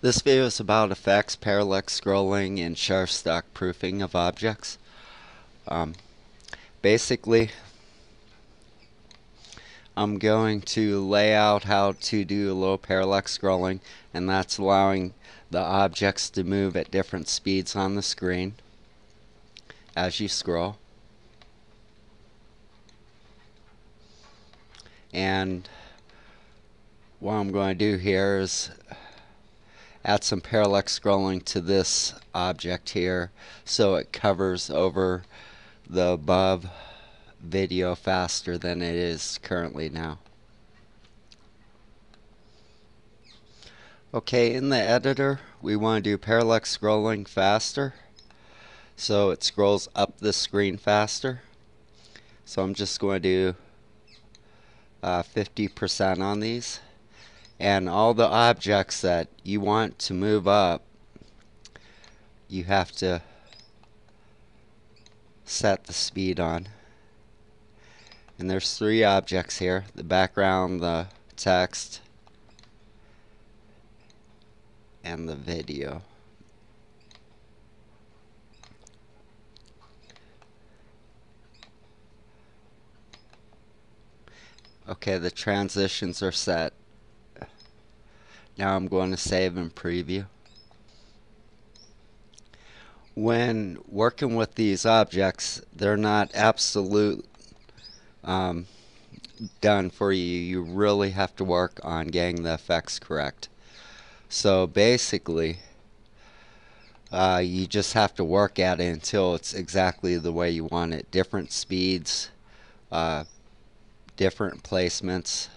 This video is about effects, parallax scrolling, and Shutterstock proofing of objects. Um, basically, I'm going to lay out how to do a little parallax scrolling, and that's allowing the objects to move at different speeds on the screen as you scroll. And what I'm going to do here is add some parallax scrolling to this object here so it covers over the above video faster than it is currently now. Okay, in the editor we want to do parallax scrolling faster so it scrolls up the screen faster. So I'm just going to do 50% uh, on these and all the objects that you want to move up you have to set the speed on. And there's three objects here the background the text and the video. Okay the transitions are set now I'm going to save and preview. When working with these objects, they're not absolute um, done for you. You really have to work on getting the effects correct. So basically, uh, you just have to work at it until it's exactly the way you want it. Different speeds, uh, different placements.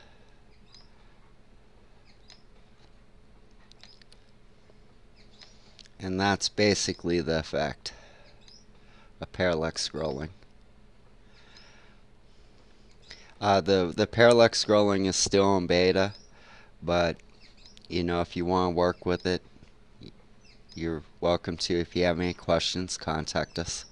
And that's basically the effect of parallax scrolling. Uh, the the parallax scrolling is still in beta, but you know if you want to work with it, you're welcome to. If you have any questions, contact us.